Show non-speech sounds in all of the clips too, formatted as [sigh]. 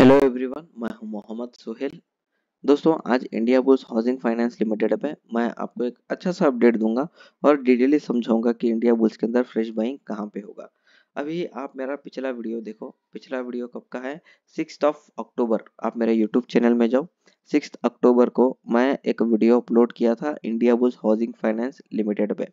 Hello everyone मैं हूँ मोहम्मद सुहेल। दोस्तों, आज India bulls housing finance limited पे मैं आपको एक अच्छा सा अपडेट दूँगा और डिटेली समझाऊँगा कि इंडिया बुल्स के अंदर फ्रेश बाइंग कहाँ पे होगा। अभी आप मेरा पिछला वीडियो देखो। पिछला वीडियो कब का है? सिक्स ऑफ़ अक्टूबर आप मेरे यूट्यूब चैनल में जाओ। सिक्स अक्टूबर को मैं एक वीडियो अपलोड किया था India bulls housing finance limited पे।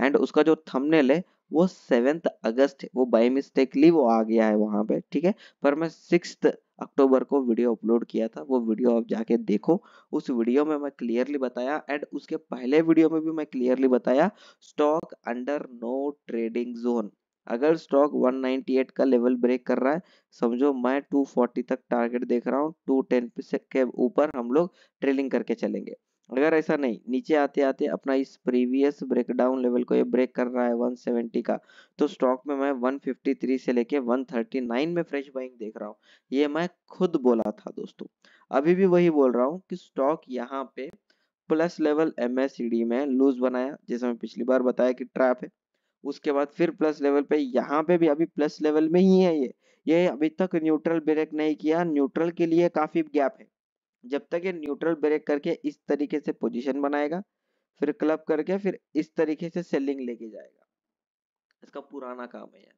एंड उसका जो थंबनेल है, वो सेवेंथ अगस्त वो बाई मिस्टेकली वो आ गया है वहाँ पे, ठीक है? पर मैं सिक्स अक्टूबर को वीडियो अपलोड किया था, वो वीडियो आप जाके देखो। उस वीडियो में मैं क्लियरली बताया एंड उसके पहले वीडियो में भी मैं क्लियरली बताया stock under no trading zone अगर स्टॉक 198 का लेवल ब्रेक कर रहा है, समझो मैं 240 तक टारगेट देख रहा हूँ 210 के ऊपर हम लोग ट्रेलिंग करके चलेंगे। अगर ऐसा नहीं, नीचे आते आते अपना इस प्रीवियस ब्रेकडाउन लेवल को ये ब्रेक कर रहा है 170 का तो स्टॉक में मैं 153 से लेके 139 में फ्रेश बाइंग देख रहा हूँ। ये मैं खुद बोला था दोस्तों। अभी भी वही बोल रहा हूँ कि स्टॉक यहाँ पे प्लस लेवल एम में लूज बनाया। जैसे मैं पिछली बार बताया कि ट्रैप है। उसके बाद फिर प्लस लेवल पे यहाँ पे भी अभी प्लस लेवल में ही है ये। ये अभी तक न्यूट्रल ब्रेक नहीं किया। न्यूट्रल के लिए काफ़ी गैप है। जब तक ये न्यूट्रल ब्रेक करके इस तरीके से पोजीशन बनाएगा, फिर क्लब करके फिर इस तरीके से सेलिंग लेके जाएगा। इसका पुराना काम है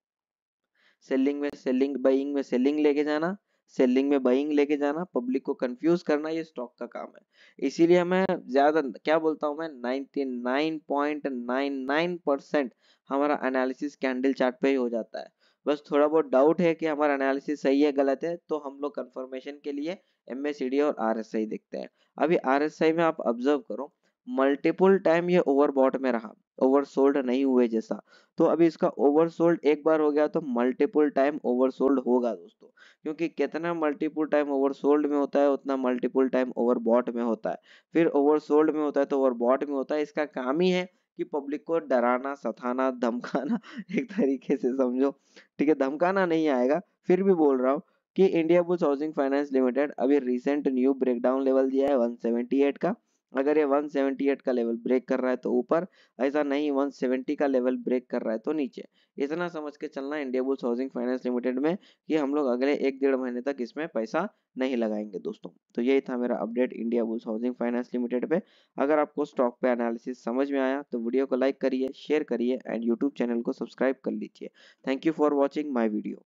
सेलिंग में सेलिंग बाइंग में सेलिंग लेके जाना सेलिंग में बाइंग लेके जाना पब्लिक को कंफ्यूज करना, ये स्टॉक का काम है। इसीलिए मैं ज़्यादा क्या बोलता हूँ मैं 99.99 परसेंट हमारा एनालिसिस कैंडल चार्ट पे ही हो जाता है। बस थोड़ा बहुत डाउट है कि हमारा एनालिसिस सही है, गलत है तो हम लोग कंफर्मेशन के लिए एम और आरएसआई देखते हैं। अभी आरएसआई में आप ऑब्ज़र्व करो मल्टीपल टाइम ये ओवरबॉट में रहा ओवरसोल्ड नहीं हुए जैसा। तो अभी इसका ओवरसोल्ड एक बार हो गया तो मल्टीपल टाइम ओवरसोल्ड होगा दोस्तों, क्योंकि कितना मल्टीपल टाइम ओवरसोल्ड में होता है, उतना मल्टीपल टाइम ओवरबॉट में होता है। फिर ओवरसोल्ड में होता है तो ओवरबॉट में होता है, इसका काम ही है कि पब्लिक को डराना, सताना, धमकाना [laughs] एक तरीके से समझो। ठीक है, धमकाना नहीं आएगा, फिर भी बोल रहा हूँ कि India bulls housing finance limited अभी रिसेंट न्यू ब्रेकडाउन लेवल दिया है 178 का। अगर ये 178 का लेवल ब्रेक कर रहा है तो ऊपर, ऐसा नहीं 170 का लेवल ब्रेक कर रहा है तो नीचे। इतना समझ के चलना India bulls housing finance limited में कि हम लोग अगले एक डेढ़ महीने तक इसमें पैसा नहीं लगाएँगे दोस्तों। तो यही था मेरा update Indiabulls Housing Finance Limited पे। अगर आपको स्टॉक पे एनालिसिस समझ में आया तो वीडियो को लाइक करिए शेयर करिए एंड यूट्यूब चैनल को सब्सक्राइब कर लीजिए। Thank you for watching my video